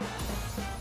えっ?